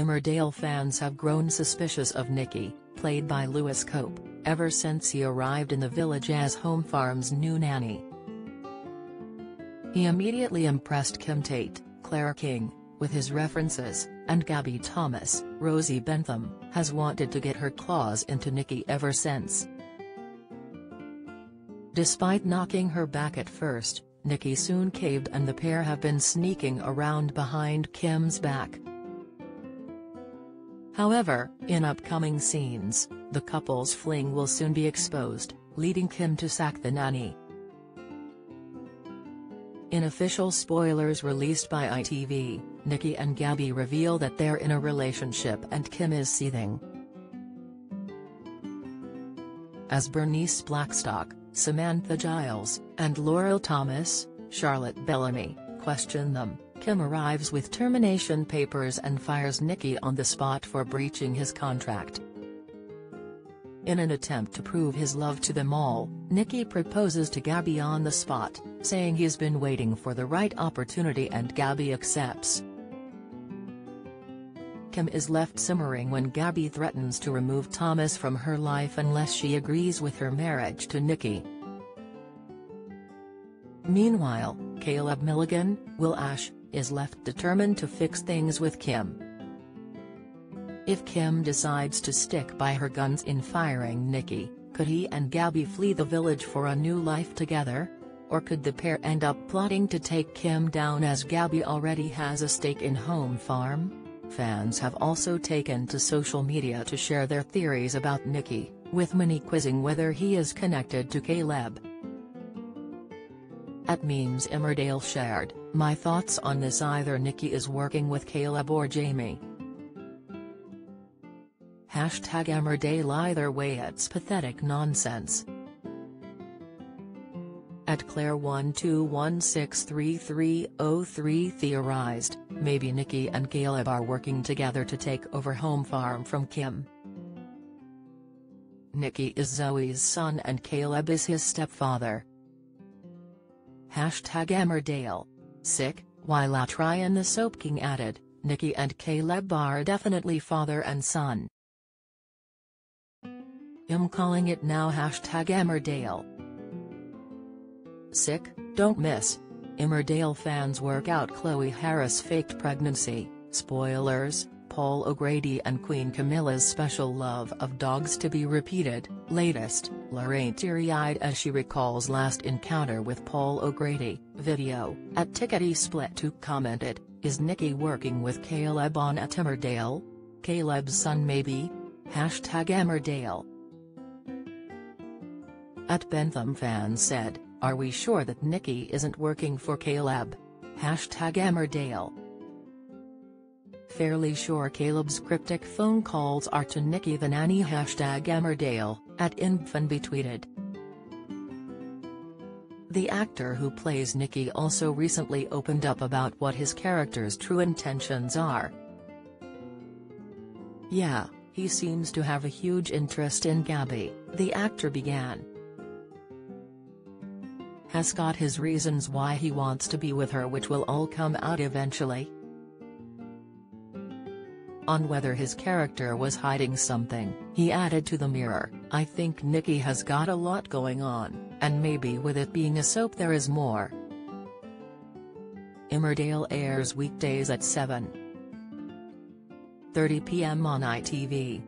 Emmerdale fans have grown suspicious of Nicky, played by Lewis Cope, ever since he arrived in the village as Home Farm's new nanny. He immediately impressed Kim Tate, Claire King, with his references, and Gabby Thomas, Rosie Bentham, has wanted to get her claws into Nicky ever since. Despite knocking her back at first, Nicky soon caved and the pair have been sneaking around behind Kim's back. However, in upcoming scenes, the couple's fling will soon be exposed, leading Kim to sack the nanny. In official spoilers released by ITV, Nicky and Gabby reveal that they're in a relationship and Kim is seething. As Bernice Blackstock, Samantha Giles, and Laurel Thomas, Charlotte Bellamy, question them, Kim arrives with termination papers and fires Nicky on the spot for breaching his contract. In an attempt to prove his love to them all, Nicky proposes to Gabby on the spot, saying he's been waiting for the right opportunity and Gabby accepts. Kim is left simmering when Gabby threatens to remove Thomas from her life unless she agrees with her marriage to Nicky. Meanwhile, Caleb Milligan, Will Ash, is left determined to fix things with Kim. If Kim decides to stick by her guns in firing Nicky, could he and Gabby flee the village for a new life together? Or could the pair end up plotting to take Kim down as Gabby already has a stake in Home Farm? Fans have also taken to social media to share their theories about Nicky, with many quizzing whether he is connected to Caleb. At Memes Emmerdale shared, my thoughts on this either Nicky is working with Caleb or Jamie. Hashtag Emmerdale either way it's pathetic nonsense. At Claire12163303 theorized, maybe Nicky and Caleb are working together to take over Home Farm from Kim. Nicky is Zoe's son and Caleb is his stepfather. Hashtag Emmerdale. Sick, while at Ryan the Soap King added, Nicky and Caleb are definitely father and son. I'm calling it now hashtag Emmerdale. Sick, don't miss. Emmerdale fans work out Chloe Harris faked pregnancy, spoilers, Paul O'Grady and Queen Camilla's special love of dogs to be repeated, latest, Lorraine teary-eyed as she recalls last encounter with Paul O'Grady, video, at Tickety Split 2 commented, is Nicky working with Caleb on at Emmerdale? Caleb's son maybe? Hashtag Emmerdale. At Bentham fans said, are we sure that Nicky isn't working for Caleb? Hashtag Emmerdale. Fairly sure Caleb's cryptic phone calls are to Nicky the nanny hashtag Emmerdale, at Infanby tweeted. The actor who plays Nicky also recently opened up about what his character's true intentions are. Yeah, he seems to have a huge interest in Gabby, the actor began has got his reasons why he wants to be with her which will all come out eventually. On whether his character was hiding something, he added to the Mirror, I think Nicky has got a lot going on, and maybe with it being a soap there is more. Emmerdale airs weekdays at 7.30 p.m. on ITV.